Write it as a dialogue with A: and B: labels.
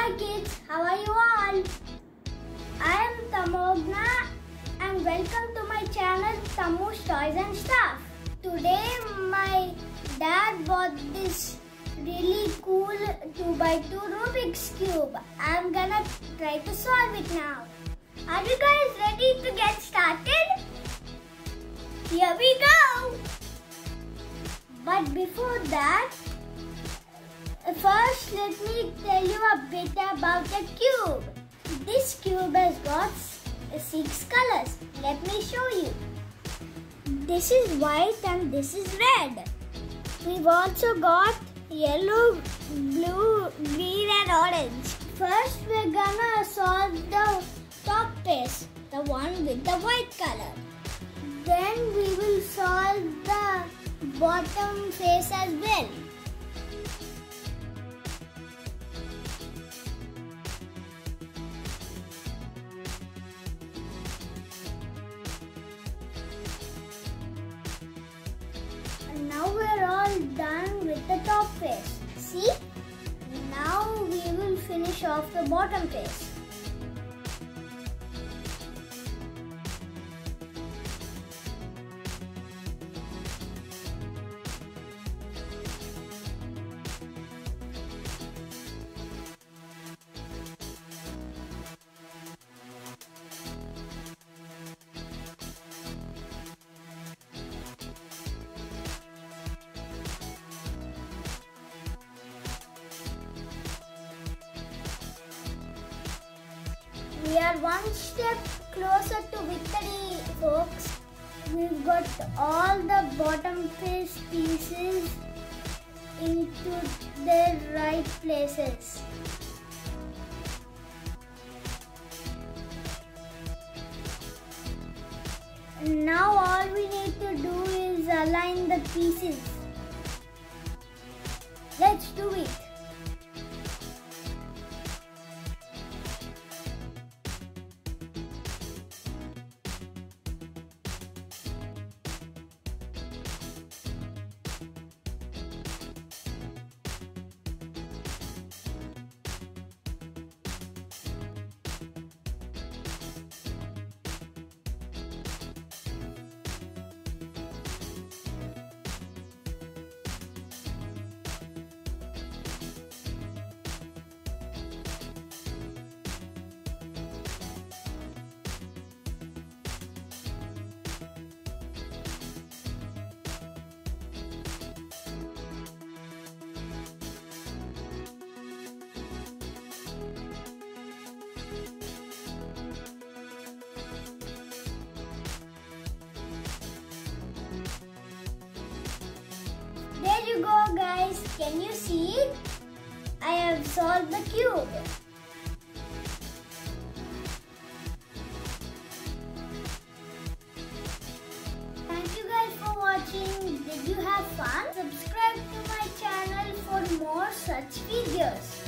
A: Hi kids, how are you all? I am Tamoghna and welcome to my channel Tammu's Toys and Stuff. Today my dad bought this really cool 2x2 Rubik's Cube. I'm gonna try to solve it now. Are you guys ready to get started? Here we go! But before that, First, let me tell you a bit about the cube. This cube has got six colors. Let me show you. This is white and this is red. We've also got yellow, blue, green and orange. First, we're gonna solve the top face, the one with the white color. Then we will solve the bottom face as well. Now we're all done with the top face. See? Now we will finish off the bottom face. We are one step closer to victory, folks. We've got all the bottom face pieces into their right places. And now all we need to do is align the pieces. Let's do it. Go guys. Can you see it? I have solved the cube. Thank you guys for watching. Did you have fun? Subscribe to my channel for more such videos.